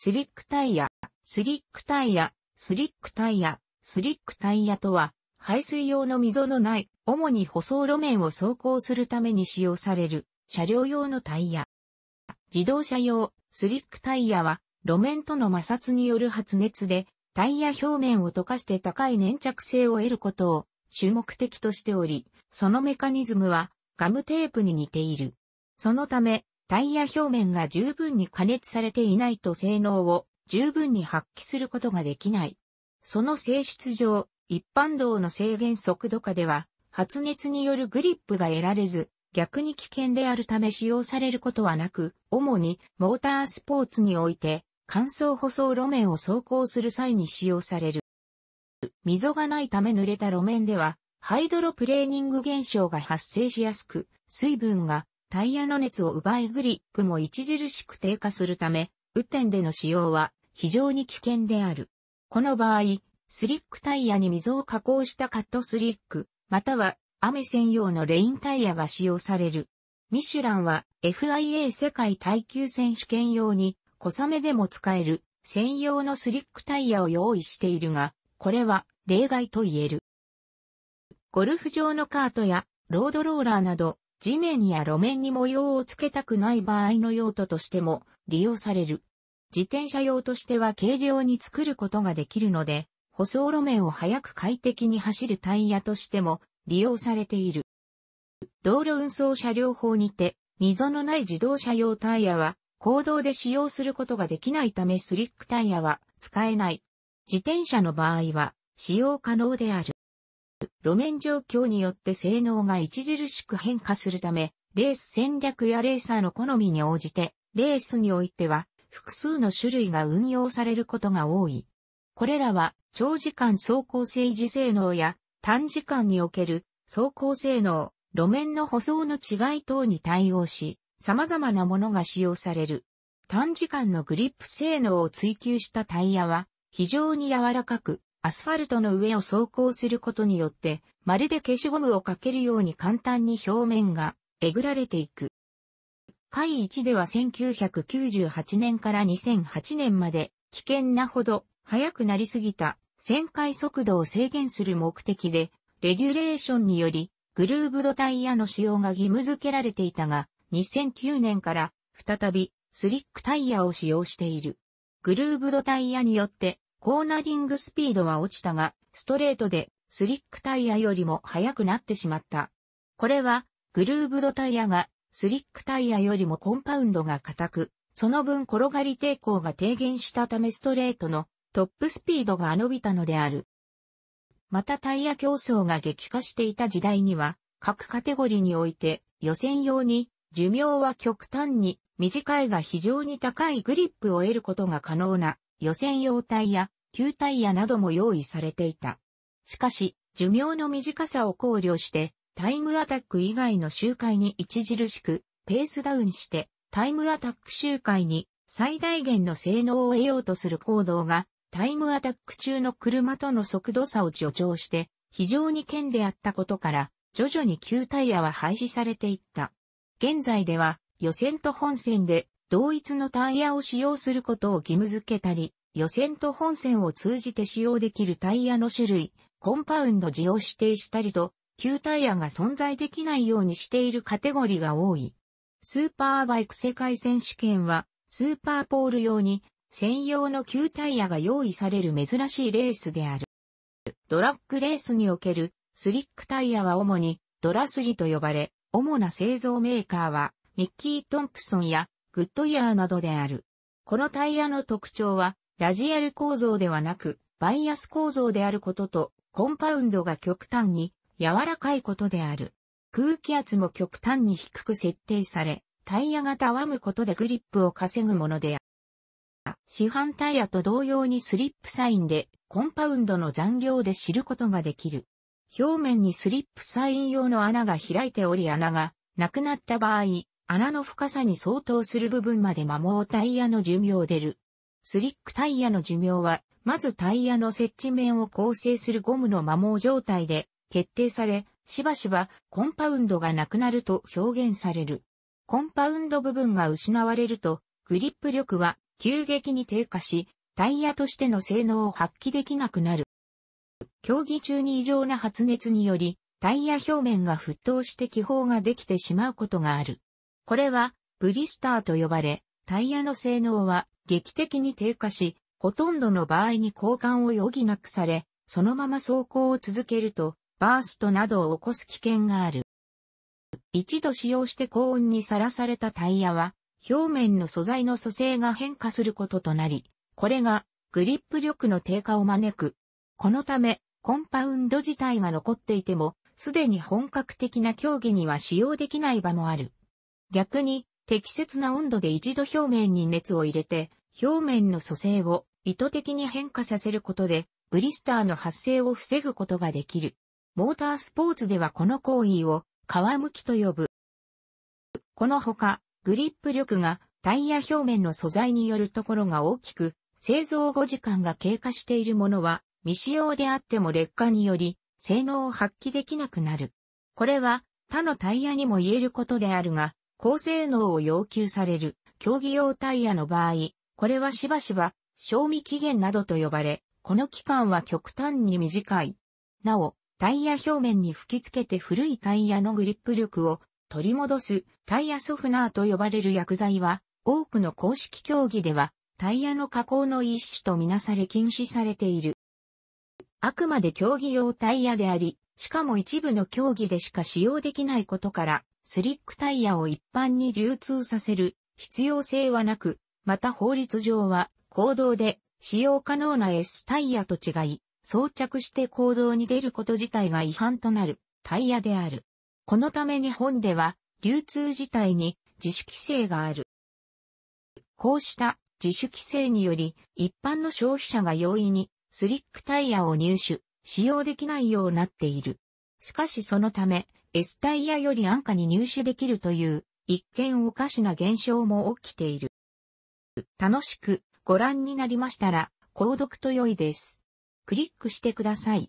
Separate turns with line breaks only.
スリックタイヤ、スリックタイヤ、スリックタイヤ、スリックタイヤとは、排水用の溝のない、主に舗装路面を走行するために使用される、車両用のタイヤ。自動車用、スリックタイヤは、路面との摩擦による発熱で、タイヤ表面を溶かして高い粘着性を得ることを主目的としており、そのメカニズムはガムテープに似ている。そのため、タイヤ表面が十分に加熱されていないと性能を十分に発揮することができない。その性質上、一般道の制限速度下では、発熱によるグリップが得られず、逆に危険であるため使用されることはなく、主にモータースポーツにおいて乾燥舗装路面を走行する際に使用される。溝がないため濡れた路面では、ハイドロプレーニング現象が発生しやすく、水分がタイヤの熱を奪いグリップも著しく低下するため、雨天での使用は非常に危険である。この場合、スリックタイヤに溝を加工したカットスリック、または雨専用のレインタイヤが使用される。ミシュランは FIA 世界耐久選手権用に小雨でも使える専用のスリックタイヤを用意しているが、これは例外と言える。ゴルフ場のカートやロードローラーなど地面や路面に模様をつけたくない場合の用途としても利用される。自転車用としては軽量に作ることができるので、舗装路面を速く快適に走るタイヤとしても利用されている。道路運送車両法にて、溝のない自動車用タイヤは、公道で使用することができないためスリックタイヤは使えない。自転車の場合は使用可能である。路面状況によって性能が著しく変化するため、レース戦略やレーサーの好みに応じて、レースにおいては複数の種類が運用されることが多い。これらは長時間走行性維性能や短時間における走行性能、路面の舗装の違い等に対応し、様々なものが使用される。短時間のグリップ性能を追求したタイヤは非常に柔らかく、アスファルトの上を走行することによって、まるで消しゴムをかけるように簡単に表面がえぐられていく。回1では1998年から2008年まで危険なほど速くなりすぎた旋回速度を制限する目的で、レギュレーションにより、グルーブドタイヤの使用が義務付けられていたが、2009年から再びスリックタイヤを使用している。グルーブドタイヤによってコーナリングスピードは落ちたが、ストレートでスリックタイヤよりも速くなってしまった。これはグルーブドタイヤがスリックタイヤよりもコンパウンドが硬く、その分転がり抵抗が低減したためストレートのトップスピードが伸びたのである。またタイヤ競争が激化していた時代には、各カテゴリーにおいて予選用に寿命は極端に短いが非常に高いグリップを得ることが可能な予選用タイヤ、旧タイヤなども用意されていた。しかし、寿命の短さを考慮して、タイムアタック以外の周回に著しくペースダウンして、タイムアタック周回に最大限の性能を得ようとする行動がタイムアタック中の車との速度差を助長して、非常に剣であったことから、徐々に旧タイヤは廃止されていった。現在では、予選と本線で同一のタイヤを使用することを義務付けたり、予選と本線を通じて使用できるタイヤの種類、コンパウンド時を指定したりと、旧タイヤが存在できないようにしているカテゴリーが多い。スーパーバイク世界選手権は、スーパーポール用に専用の旧タイヤが用意される珍しいレースである。ドラッグレースにおけるスリックタイヤは主にドラスリと呼ばれ、主な製造メーカーはミッキー・トンプソンやグッドイヤーなどである。このタイヤの特徴はラジアル構造ではなくバイアス構造であることとコンパウンドが極端に柔らかいことである。空気圧も極端に低く設定され、タイヤがたわむことでグリップを稼ぐものである。市販タイヤと同様にスリップサインでコンパウンドの残量で知ることができる。表面にスリップサイン用の穴が開いており穴がなくなった場合、穴の深さに相当する部分まで摩耗タイヤの寿命出る。スリックタイヤの寿命は、まずタイヤの接地面を構成するゴムの摩耗状態で決定され、しばしばコンパウンドがなくなると表現される。コンパウンド部分が失われると、グリップ力は急激に低下し、タイヤとしての性能を発揮できなくなる。競技中に異常な発熱により、タイヤ表面が沸騰して気泡ができてしまうことがある。これは、ブリスターと呼ばれ、タイヤの性能は劇的に低下し、ほとんどの場合に交換を余儀なくされ、そのまま走行を続けると、バーストなどを起こす危険がある。一度使用して高温にさらされたタイヤは、表面の素材の組成が変化することとなり、これがグリップ力の低下を招く。このため、コンパウンド自体が残っていても、すでに本格的な競技には使用できない場もある。逆に、適切な温度で一度表面に熱を入れて、表面の組成を意図的に変化させることで、ブリスターの発生を防ぐことができる。モータースポーツではこの行為を皮むきと呼ぶ。このほか、グリップ力がタイヤ表面の素材によるところが大きく、製造後時間が経過しているものは未使用であっても劣化により性能を発揮できなくなる。これは他のタイヤにも言えることであるが、高性能を要求される競技用タイヤの場合、これはしばしば賞味期限などと呼ばれ、この期間は極端に短い。なお、タイヤ表面に吹き付けて古いタイヤのグリップ力を取り戻すタイヤソフナーと呼ばれる薬剤は、多くの公式競技ではタイヤの加工の一種とみなされ禁止されている。あくまで競技用タイヤであり、しかも一部の競技でしか使用できないことから、スリックタイヤを一般に流通させる必要性はなく、また法律上は、行動で使用可能な S タイヤと違い、装着して行動に出ること自体が違反となるタイヤである。このため日本では、流通自体に自主規制がある。こうした自主規制により、一般の消費者が容易にスリックタイヤを入手、使用できないようになっている。しかしそのため、S タイヤより安価に入手できるという、一見おかしな現象も起きている。楽しくご覧になりましたら、購読と良いです。クリックしてください。